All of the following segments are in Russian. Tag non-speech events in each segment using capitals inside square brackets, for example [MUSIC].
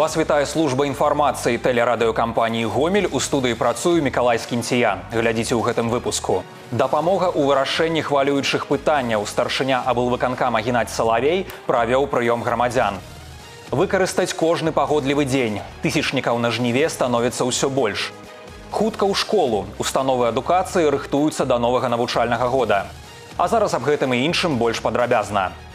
Вас вітае служба інфармацыі тэлерадыёкампаніі Гомель у студыі працую Мікалай Скінція. Глядзіце ў гэтым выпуску. Дапамога ў вырашэнні хвалюючых пытанняў старшыня аблвыканкама Геннадзь Салавей правёў прыём грамадзян. Выкарыстаць кожны пагодлівы дзень. Тысячнікаў на жніве становіцца ўсё больш. Хутка ў школу. Установы адукацыі рыхтуюцца да новага навучальнага года. А зараз аб гэтым і іншым больш падрабязна. У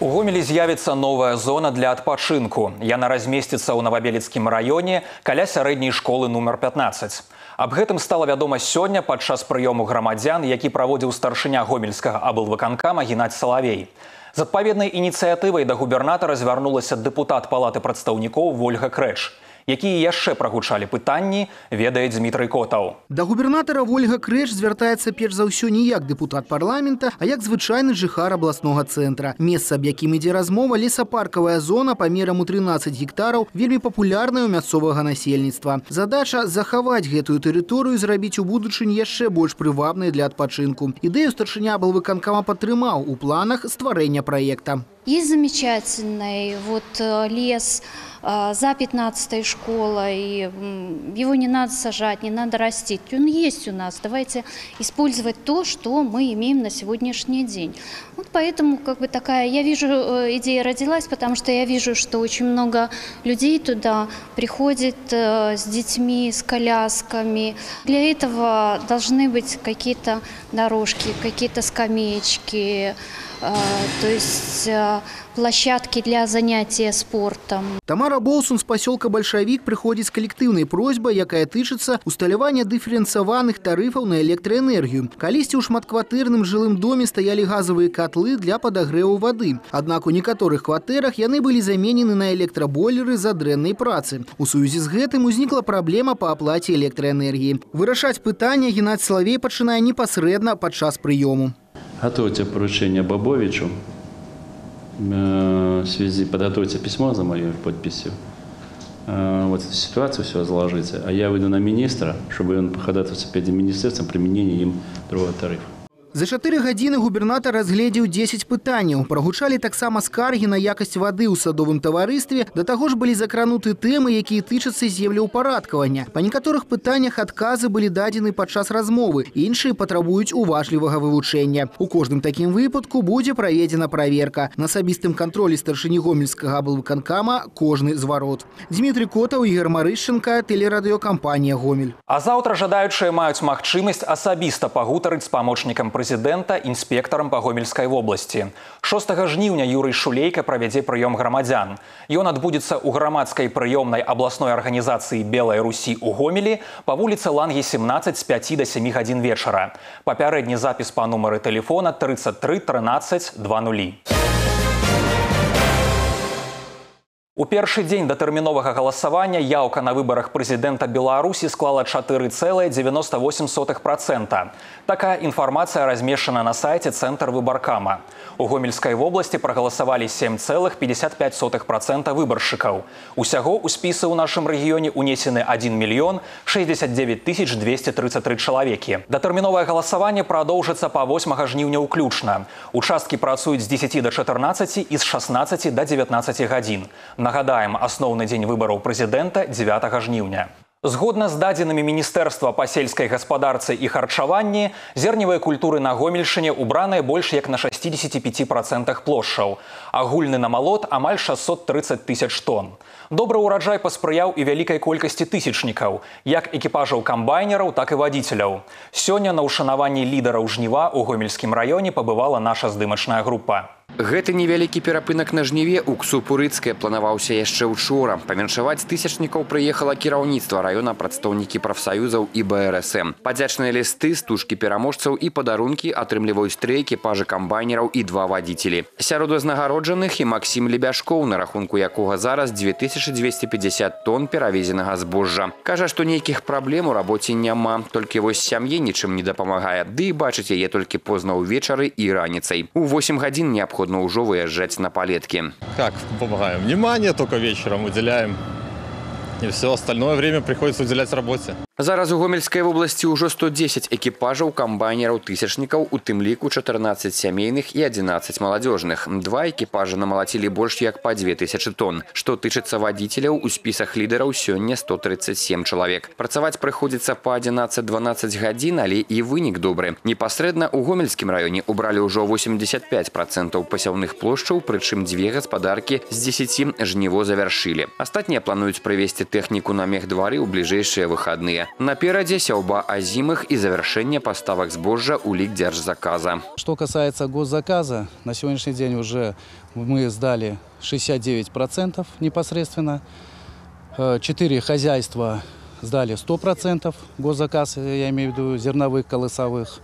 Гомелі з'явіцца новая зона для адпачынку. Яна размесціцца ў навабелецкім раёне каля сярэдняй школы нумар 15. Аб гэтым стала вядома сёння падчас прыёму грамадзян, які праводзіў старшыня гомельскага аблвыканкама Геннадзь Салавей. З адпаведнай ініцыятывай да губернатара звярнулася дэпутат палаты прадстаўнікоў Вольга Крэч якія яшчэ прагучалі пытанні ведае Дмітрый котаў. Да губернатара Вольга Крэч звяртаецца перш за ўсё не як дэпутат парламента а як звычайны жыхар абласнога цэнтра. Месца аб якім ідзе размова лесапаркавая зона памерам у 13 гектараў вельмі папулярная ў мясцовага насельніцтва. Задача захаваць гэтую тэрыторыю зрабіць у будучынь яшчэ больш прывабнай для адпачынку. Ідэю старшыня был выканкама падтрымаў у планах стварэння праекта. Есть замечательный вот э, лес а, за 15 школой, его не надо сажать, не надо растить. Он есть у нас. Давайте использовать то, что мы имеем на сегодняшний день. Вот поэтому как бы такая, я вижу, э, идея родилась, потому что я вижу, что очень много людей туда приходит э, с детьми, с колясками. Для этого должны быть какие-то дорожки, какие-то скамеечки, э, то есть площадки для занятия спортом. Тамара Болсун з пасёлка бальшавік прыходзіць з калектыўнай просьбай, якая тычыцца усталявання дыферэнцаваных тарыфаў на электраэнергію. Калісьці ў шматкватэрным жылым доме стаялі газавыя катлы для падагрэву вады. Аднак у некаторых кватэрах яны былі заменены на электрабойлеры за дрэннай працы. У сувязі з гэтым узнікла праблема па аплаце электраэнергіі. Вырашаць пытанне Геннадзь Салавей пачынае непасрэдна падчас прыёму. Готовьте поручение Бабовичу Э, в связи подготовьте письмо за моей подписью. Э, вот эту ситуацию все разложите, а я выйду на министра, чтобы он походатайствовал перед министерством применения им другого тарифа. За 4 гадзіны губернатар разгледзеў 10 пытанняў. Прагучалі таксама скаргі на якасць вады ў садовым таварыстве, да таго ж былі закрануты тэмы, якія тычацца землеўпарадкавання. Па некаторых пытаннях адказы былі дадзены падчас размовы, іншыя патрабуюць уважлівага вывучэння. У кожным такім выпадку будзе праведзена праверка. На асабістым кантролі старшыні гомельскага аблвыканкама кожны зварот. Дмітрий Котаў, Ігор Марышченка, тэлерадыёкампанія Гомель. А заўтра жадаючыя маюць магчымасць асабіста пагутарыць з памочнікам прэзідэнта інспектарам па гомельскай вобласці. 6 жніўня Юрый Шулейка правядзе прыём грамадзян. Ён адбудзецца ў грамадскай прыёмнай абласной арганізацыі Белай Русі ў гомелі па вуліцы Лангі 17 з 5 да 7 гадзін вечара. Папярэдні запіс па нумары тэлефона 33 13 20. У першы дзень датэрміновага галасавання яўка на выбарах прэзідэнта Беларусі склала 4,98 процента. Такая інфармацыя размешчана на сайце цэнтр выбаркама. У гомельскай вобласці прагаласавалі 7,55 процента выбаршчыкаў. Усяго ў спісы ў нашым рэгіёне унесены 1 мільён 69 тысяч 233 чалавекі. Датэрміновае галасаванне прадоўжыцца па 8 жніўня ўключна. Участкі працуюць з 10 до 14 і з 16 до 19 гадзін. На Нагадаем, асноўны дзень выбараў прэзідэнта 9 жніўня. Згодна з дадзенымі міністэрства па сельскай гаспадарцы і харчаванні, зерневыя культуры на гомельшыне убраныя больш як на 65 процентах плошчаў. Агульны намалот амаль 630 тысяч тонн. Добры ўраджай паспрыяў і вялікай колькасці тысячнікаў, як экіпажаў камбайнераў, так і вадзіцеляў. Сёння на ўшанаванні лідараў жніва ў гомельскім раёне пабывала наша здымачная група. Гэты невялікі перапынак на жніве у ксупурыцкая планаваўся яшчэ учора. Памяншаваць тысячнікаў прыехала кіраўніцтва раёна прадстаўнікі прафсаюзаў і БРСМ. Падзячныя лісты, стужкі пераможцаў і падарункі атрымліваюць тры экіпажы камбайнераў і два вадзіцелі. Сярод узнагароджаных і Максім Лебяшкоў, на рахунку якога зараз 2250 тонн перавезенага збожжа. Кажа, што нейкіх праблем у рабоце няма, толькі вось сям'е нічым не дапамагае. Ды і бачыць яе толькі позна ўвечары і раніцай. У 8 гадзін неабходна необходимо уже выезжать на палетки. Как помогаем? Внимание только вечером уделяем. И все остальное время приходится уделять работе. Зараз у гомельскай вобласці ўжо 110 экіпажаў камбайнераў тысячнікаў, у тым ліку 14 сямейных і 11 маладзёжных. Два экіпажа намалацілі больш як па 2000 тонн. Што тычыцца вадзіцеляў, у спісах лідараў сёння 137 чалавек. Працаваць прыходзіцца па 11-12 гадзін, але і вынік добры. Непасрэдна у гомельскім раёне убралі ўжо 85% пасяўных плошчаў, прычым дзве гаспадаркі з 10 жніво завяршылі. Астатнія плануюць правесці тэхніку на мехдвары ў бліжэйшыя выхадныя. Наперадзе сяўба азімых и завершение поставок збожжа у лік дзяржзаказа. Что касается госзаказа, на сегодняшний день уже мы сдали 69% непосредственно. Э, четыре хозяйства сдали 100% госзаказ, я имею в виду зерновых, колосовых.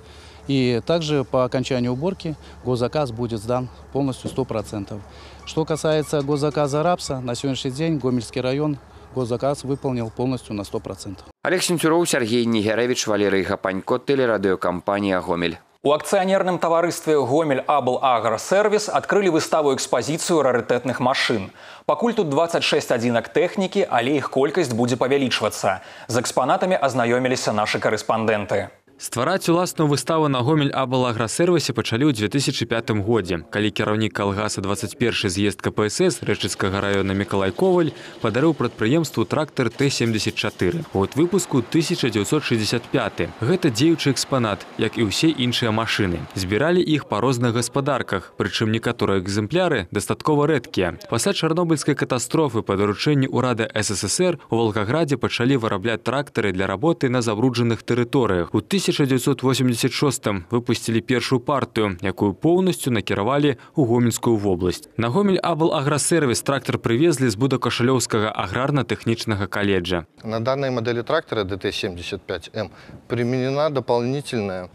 И также по окончанию уборки госзаказ будет сдан полностью 100%. Что касается госзаказа рапса, на сегодняшний день Гомельский район госзаказ выполнил полностью на 100%. Олег Сенцюроў, Сергей Нігеревич, Валерий Гапанько, телерадиокомпания «Гомель». У акцыянерным таварыстве гомель абл агросервис адкрылі выставу экспазіцыю рарытэтных машын. Пакуль тут 26 адзінак тэхнікі, але іх колькасць будзе павялічвацца. З экспанатамі азнаёміліся нашы карэспандэнты. Ствараць уласную выставу на гомель абал аграсервісе пачалі ў 2005 годзе, калі кіраўнік калгаса 21 з'езд КПСС рэчыцкага района Миколай Коваль падарыў прадпрыемству трактор Т-74. Год выпуску 1965. Гэта дзеючы экспанат, як і ўсе іншыя машыны. Збіралі іх па розных гаспадарках, прычым некаторыя экземпляры дастаткова рэдкія. Пасля чарнобыльскай катастрофы па даручэнні ўрада СССР у Волгоградзе пачалі вырабляць трактары для работы на забруджаных тэрыторыях. У 1986 выпустили першую партию, якую полностью накіравалі у гомельскую вобласць. На гомель абл агросервис трактор привезли з Будакашалёўскага аграрно-технического колледжа. На данной модели трактора DT75M применена дополнительная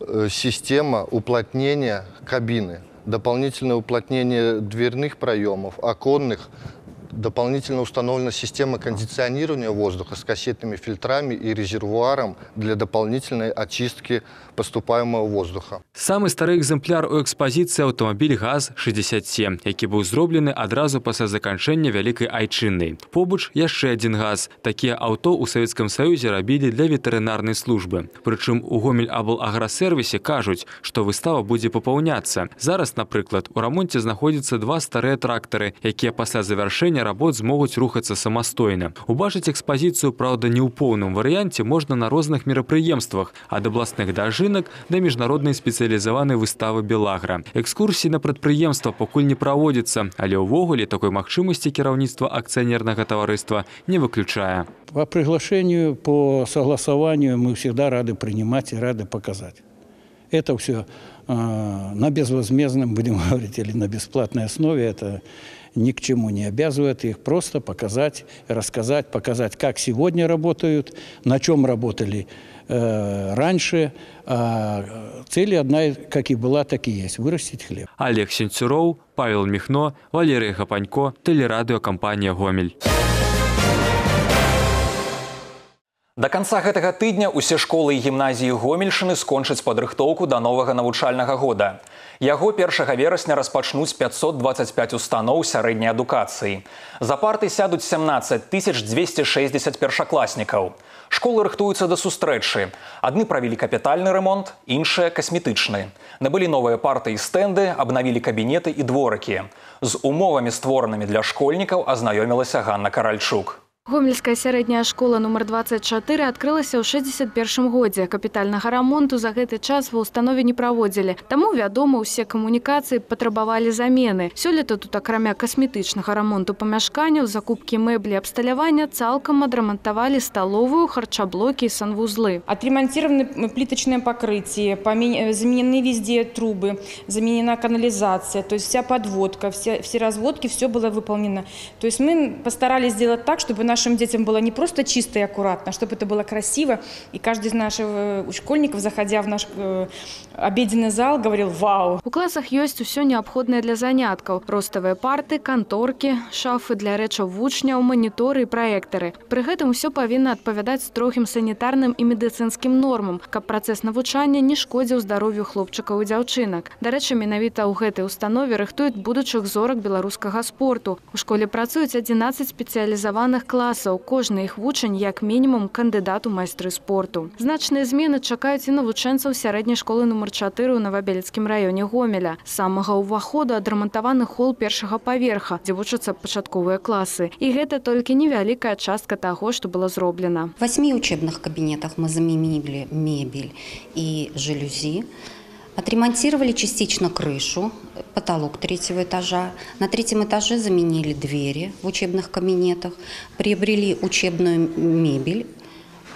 э, система уплотнения кабины, дополнительное уплотнение дверных проемов, оконных, Дополнительно установлена система кондиционирования воздуха с кассетными фильтрами и резервуаром для дополнительной очистки поступаемого воздуха. Самый старый экземпляр у экспозиции автомобиль ГАЗ-67, які быў зроблены адразу пасля заканчэння вялікай айчыннай. Побач яшчэ адзін газ. Такія аўто ў Савецкам Саюзе рабілі для ветэрынарнай службы. Прычым у гомель абл аграсервісе кажуць, што выстава будзе папаўняцца. Зараз, напрыклад, у рамонце знаходзяцца два старыя трактары, якія пасля завяршэння работ змогуць рухацца самастойна. Убачыць экспазіцыю, праўда, не ў поўным варыянце можна на розных мерапрыемствах, ад абласных дажынак рынок да міжнароднай спецыялізаванай выставы Белагра. Экскурсіі на прадпрыемства пакуль не праводзіцца, але ўвогуле такой магчымасці кіраўніцтва акцыянернага таварыства не выключае. По приглашению, по согласованию мы всегда рады принимать и рады показать. Это все э, на безвозмездном, будем [LAUGHS] говорить, или на бесплатной основе. Это ни к чему не обязывает их просто показать, рассказать, показать, как сегодня работают, на чем работали э, раньше. А цель одна, как и была, так и есть – вырастить хлеб. Олег Сенцюроў, Павел Михно, Валерий Гапанько, телерадиокомпания «Гомель». Да канца гэтага тыдня ўсе школы і гімназіі гомельшыны скончаць падрыхтоўку да новага навучальнага года. Яго першага верасня распачнуць 525 устаноў сярэдняй адукацыі. За парты сядуць 17 260 першакласнікаў. Школы рыхтуюцца да сустрэчы. Адны правілі капітальны ремонт, іншыя касметычны. Набылі новыя парты і стэнды, абнавілі кабінеты і дворыкі. З умовамі створанымі для школьнікаў азнаёмілася Ганна Каральчук. Гомельская сярэдняя школа нумар 24 адкрылася ў 61 годзе. Капітальнага рамонту за гэты час ва ўстанове не праводзілі. Таму, вядома, усе камунікацыі патрабавалі замены. Сёлета тут акрамя касметычнага рамонту памяшканняў, закупкі мэблі абсталявання цалкам адрамантавалі сталовую, харчаблокі і санвузлы. Отремонтированы плиточное покрытие, заменены везде трубы, заменена канализация, то есть вся подводка, все, все разводки, все было выполнено. То есть мы постарались сделать так, чтобы наш нашим детям было не просто чисто и аккуратно, а чтобы это было красиво. И каждый из наших э, школьников, заходя в наш э, обеденный зал, говорил «Вау!». У класах есть все необходимое для занятков. Ростовые парты, конторки, шафы для рэчаў вучняў, мониторы и проекторы. При этом все повинно отповедать строгим санитарным и медицинским нормам, каб процесс навучання не шкодзіў здоровью хлопчыкаў і дзяўчынак. Дарэчы, менавіта ў гэтай установе рыхтуюць будучых зорак беларускага спорту. У школе працуюць 11 спецыялізаваных класаў класаў. Кожны іх вучань як мінімум кандыдат у майстры спорту. Значныя змены чакаюць і навучэнцаў сярэдняй школы нумар 4 ў Новабелецкім раёне Гомеля. З самага ўваходу адрамантаваны хол першага паверха, дзе вучацца пачатковыя класы. І гэта толькі невялікая частка таго, што было зроблена. В восьми учебных кабинетах мы заменили мебель и жалюзи. Отремонтировали частично крышу, потолок третьего этажа. На третьем этаже заменили двери в учебных кабинетах. Приобрели учебную мебель,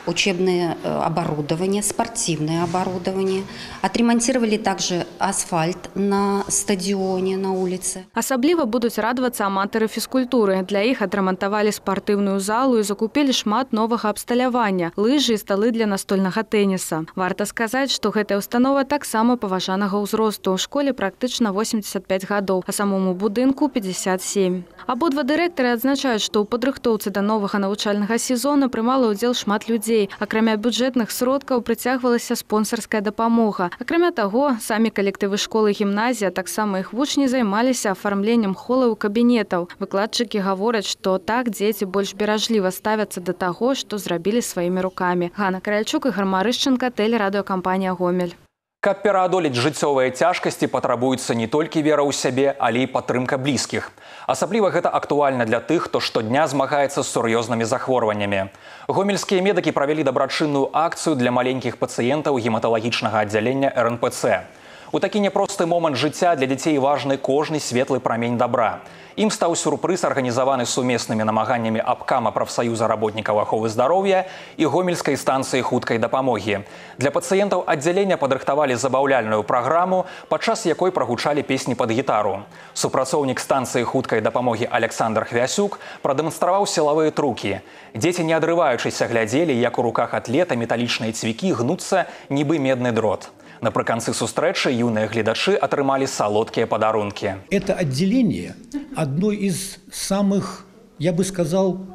учебное э, оборудование, спортивное оборудование. Отремонтировали также асфальт на стадионе, на улице. Асабліва будуць радавацца аматары фізкультуры. Для іх адрамантавалі спартыўную залу і закупілі шмат новага абсталявання, лыжы і сталы для настольнага тэніса. Варта сказаць, што гэтая установа таксама паважанага ўзросту. У школе практычна 85 гадоў, а самому будынку 57. Абодва дырэктары адзначаюць, што ў падрыхтоўцы да новага навучальнага сезона прымала ўдзел шмат людзей. Акрамя бюджэтных сродкаў прыцягвалася спонсарская дапамога. Акрамя таго, самі калектывы школы гімназія, таксама іх вучні займаліся афармленнем холаў кабінетаў. Выкладчыкі гавораць, што так дзеці больш беражліва ставяцца да таго, што зрабілі сваімі рукамі. Ганна Каральчук і Гармарышчынка, тэлерадыёкампанія Гомель. Каб пераадолець жыццёвыя цяжкасці патрабуецца не толькі вера ў сябе, але і падтрымка блізкіх. Асабліва гэта актуальна для тых, хто штодня змагаецца з сур'ёзнымі захворваннямі. Гомельскія медыкі правялі дабрачынную акцыю для маленькіх пацыентаў гематалагічнага аддзялення РНПЦ. У такі няпросты момант жыцця для дзяцей важны кожны светлы прамень добра. Ім стаў сюрпрыз арганізаваны сумеснымі намаганнямі абкама прафсаюза работнікаў аховы здароўя і гомельскай станцыі хуткай дапамогі. Для пацыентаў аддзялення падрыхтавалі забаўляльную праграму, падчас якой прагучалі песні пад гітару. Супрацоўнік станцыі хуткай дапамогі Александр Хвясюк прадэманстраваў сілавыя трукі. Дзеці не адрываючыся глядзелі, як у руках атлета металічныя цвікі гнуцца нібы медны дрот. Напрыканцы сустрэчы юныя гледачы атрымалі салодкія падарункі. Это отделение одно из самых, я бы сказал,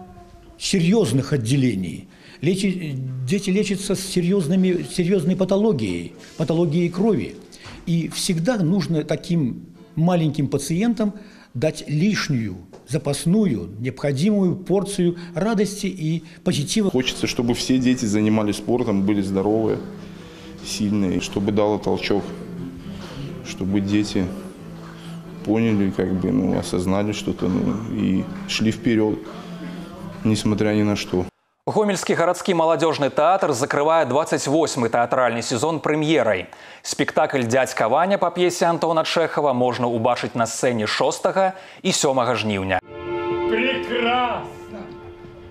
серьезных отделений. Лечи, дети лечатся с серьезными, серьезной патологией, патологией крови. И всегда нужно таким маленьким пациентам дать лишнюю, запасную, необходимую порцию радости и позитива. Хочется, чтобы все дети занимались спортом, были здоровые, сильные, чтобы дало толчок, чтобы дети поняли, как бы, ну, осознали что-то ну, и шли вперед, несмотря ни на что. Гомельскі гарадскі маладзёжны тэатр закрывае 28 тэатральны сезон прэм'ерай. Спектакль дзядзька Ваня па п'есе Антона Чэхава можна ўбачыць на сцэне 6 і 7 жніўня. Прекрасно!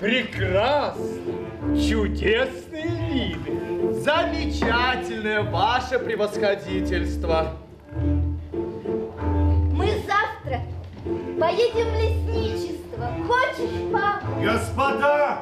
Прекрасно! Чудесные виды! Замечательное ваше превосходительство! Мы завтра поедем в лесничество. Хочешь, папа? Господа!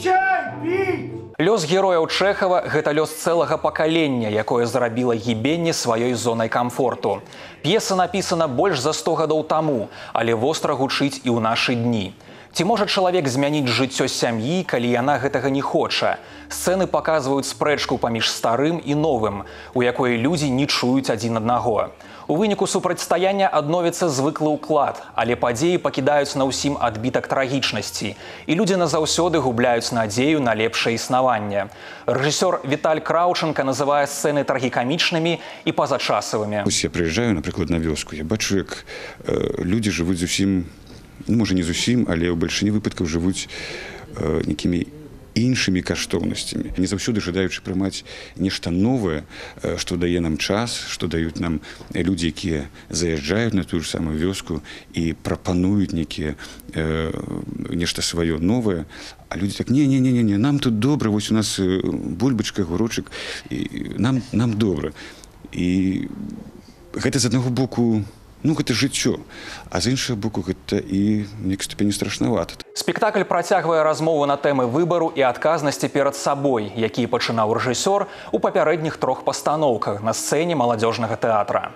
Чай пить! Лёс герояў Чэхава гэта лёс цэлага пакалення, якое зарабіла гібенне сваёй зонай камфорту. П'еса напісана больш за 100 гадоў таму, але востра гучыць і ў нашы дні. Ці можа чалавек змяніць жыццё сям'і, калі яна гэтага не хоча. Сцэны паказваюць спрэчку паміж старым і новым, у якой людзі не чуюць адзін аднаго. У выніку супрацьстаяння адновіцца звыклы ўклад, але падзеі пакідаюць на ўсім адбітак трагічнасці. І людзі назаўсёды губляюць надзею на лепшае існаванне. Рэжысёр Віталь Краўчынка называе сцэны трагікамічнымі і пазачасавымі. Я прыязджаю, напрыклад, на вёску. Я бачу, як э, людзі жывуць зусім ну, можа не зусім, але ў бальшыні выпадкаў жывуць э, нейкімі іншымі каштоўнасцямі. Не заўсёды жадаючы прымаць нешта новае што дае нам час што даюць нам людзі якія заязджаюць на тую ж самую вёску і прапануюць нейкія э, нешта сваё новае. А людзі так не не не не не нам тут добра вось у нас бульбачка гурочак і нам нам добра і гэта з аднаго боку у ну гэта жыццё а з іншага боку гэта і нек ступені страшнавата спектакль працягвае размову на тэмы выбару і адказнасці перад сабой які пачынаў рэжысёр у папярэдніх трох пастаноўках на сцэне маладзёжнага тэатра.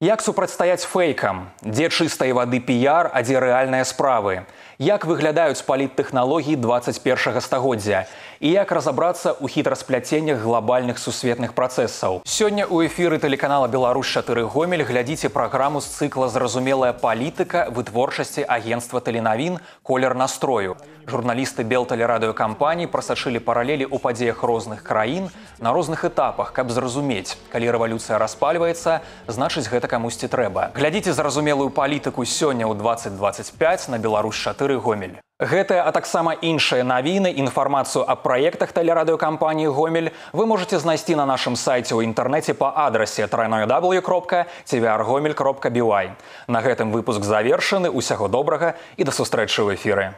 Як супрацьстаяць фэйкам? Дзе чыстай вады піяр а дзе рэальныя справы? Як выглядаюць паліттэхналогіі 21 стагоддзя і як разабрацца ў хітрасплятеннях глобальных сусветных працэсаў. Сёння ў эфіры тэлеканала Беларусь 4 гомель глядзіце праграму з цыкла зразумелая палітыка вытворчасці агенства тэленавін колер настрою. Журналісты белтэлерадыёкампаній прасачылі паралелі ў падзеях розных краін на розных этапах, каб зразумець, калі рэвалюцыя распальваецца, значыць гэта камусьці трэба. Глядзіце зразумелую палітыку сёння ў 2025 на Беларусь 4 гомель. Гэтыя, а таксама іншыя навіны, інфармацыю аб праектах тэлерадыёкампаніі Гомель вы можете знайсці на нашым сайце ў інтэрнэце па адрасе www.tvrгомель.by. На гэтым выпуск завершаны, усяго добрага і да сустрэчы ў эфіры.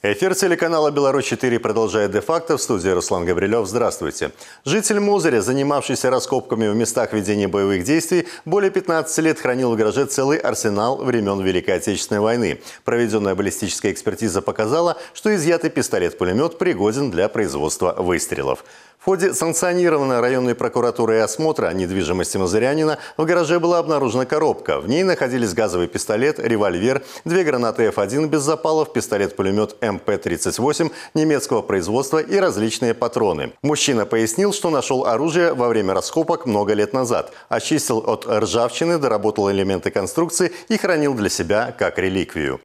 Эфир телеканала «Беларусь-4» продолжает де-факто. В студии Руслан Габрилев. Здравствуйте. Житель Мозыря, занимавшийся раскопками в местах ведения боевых действий, более 15 лет хранил в гараже целый арсенал времен Великой Отечественной войны. Проведенная баллистическая экспертиза показала, что изъятый пистолет-пулемет пригоден для производства выстрелов. В ходе санкционированной районной прокуратуры и осмотра недвижимости Мазырянина в гараже была обнаружена коробка. В ней находились газовый пистолет, револьвер, две гранаты F1 без запалов, пистолет-пулемет МП-38 немецкого производства и различные патроны. Мужчина пояснил, что нашел оружие во время раскопок много лет назад. Очистил от ржавчины, доработал элементы конструкции и хранил для себя как реликвию.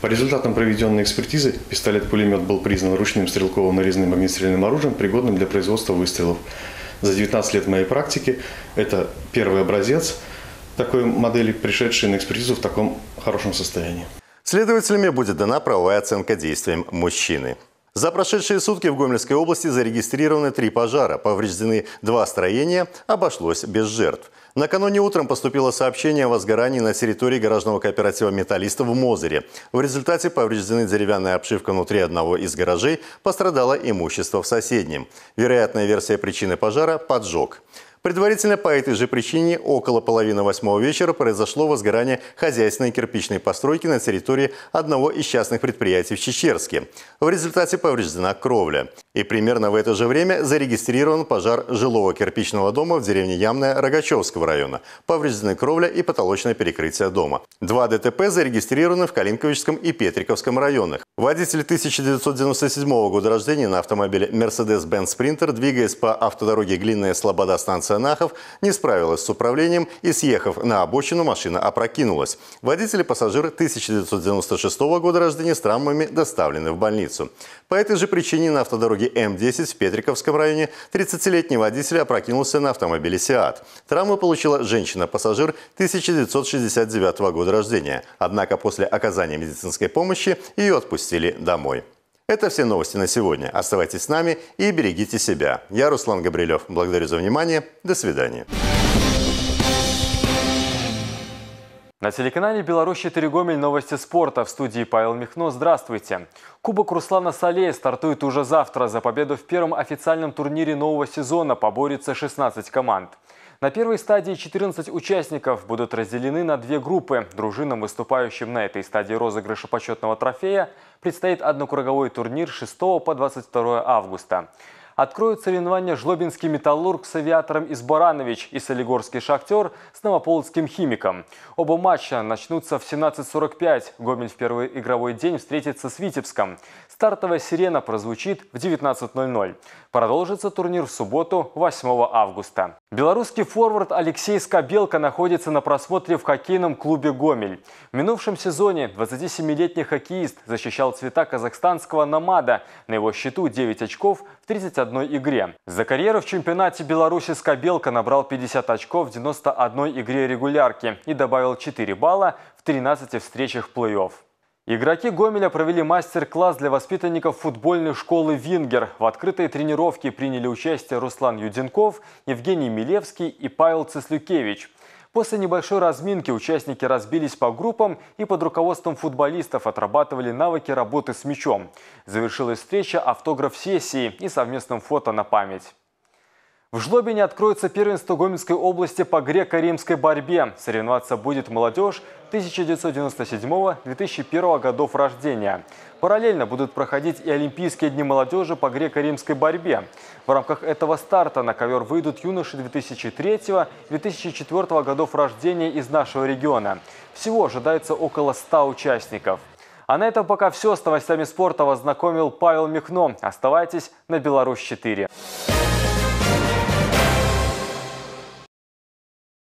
По результатам проведенной экспертизы пистолет-пулемет был признан ручным стрелковым нарезным огнестрельным оружием, пригодным для производства выстрелов. За 19 лет моей практики это первый образец такой модели, пришедший на экспертизу в таком хорошем состоянии. Следователями будет дана правовая оценка действиям мужчины. За прошедшие сутки в Гомельской области зарегистрированы три пожара. Повреждены два строения, обошлось без жертв. Накануне утром поступило сообщение о возгорании на территории гаражного кооператива «Металлистов» в Мозыре. В результате повреждены деревянная обшивка внутри одного из гаражей, пострадало имущество в соседнем. Вероятная версия причины пожара – поджог. Предварительно по этой же причине около половины восьмого вечера произошло возгорание хозяйственной кирпичной постройки на территории одного из частных предприятий в Чечерске. В результате повреждена кровля. И примерно в это же время зарегистрирован пожар жилого кирпичного дома в деревне Ямная Рогачевского района. Повреждены кровля и потолочное перекрытие дома. Два ДТП зарегистрированы в Калинковичском и Петриковском районах. Водитель 1997 года рождения на автомобиле Mercedes-Benz Sprinter, двигаясь по автодороге Глинная Слобода станция Нахов, не справилась с управлением и, съехав на обочину, машина опрокинулась. Водитель и пассажир 1996 года рождения с травмами доставлены в больницу. По этой же причине на автодороге М10 в Петриковском районе 30-летний водитель опрокинулся на автомобиле «Сиат». Травму получила женщина-пассажир 1969 года рождения. Однако после оказания медицинской помощи ее отпустили домой. Это все новости на сегодня. Оставайтесь с нами и берегите себя. Я Руслан Габрилев. Благодарю за внимание. До свидания. На телеканале «Беларусь-4 Гомель» новости спорта. В студии Павел Михно. Здравствуйте. Кубок Руслана Салея стартует уже завтра. За победу в первом официальном турнире нового сезона поборется 16 команд. На первой стадии 14 участников будут разделены на две группы. Дружинам, выступающим на этой стадии розыгрыша почетного трофея, предстоит однокруговой турнир 6 по 22 августа. Откроют соревнования Жлобинский металлург с авиатором из Баранович и Солигорский шахтер с Новополоцким химиком. Оба матча начнутся в 17.45. Гомель в первый игровой день встретится с Витебском. Стартовая сирена прозвучит в 19.00. Продолжится турнир в субботу 8 августа. Белорусский форвард Алексей Скобелко находится на просмотре в хоккейном клубе «Гомель». В минувшем сезоне 27-летний хоккеист защищал цвета казахстанского «Намада». На его счету 9 очков в 31 игре. За карьеру в чемпионате Беларуси Скобелко набрал 50 очков в 91 игре регулярки и добавил 4 балла в 13 встречах плей-офф. Игроки Гомеля провели мастер-класс для воспитанников футбольной школы «Вингер». В открытой тренировке приняли участие Руслан Юденков, Евгений Милевский и Павел Цеслюкевич. После небольшой разминки участники разбились по группам и под руководством футболистов отрабатывали навыки работы с мячом. Завершилась встреча автограф-сессии и совместным фото на память. В Жлобине откроется первенство Гомельской области по греко-римской борьбе. Соревноваться будет молодежь 1997-2001 годов рождения. Параллельно будут проходить и Олимпийские дни молодежи по греко-римской борьбе. В рамках этого старта на ковер выйдут юноши 2003-2004 годов рождения из нашего региона. Всего ожидается около 100 участников. А на этом пока все. С новостями спорта вас знакомил Павел Михно. Оставайтесь на Беларусь 4.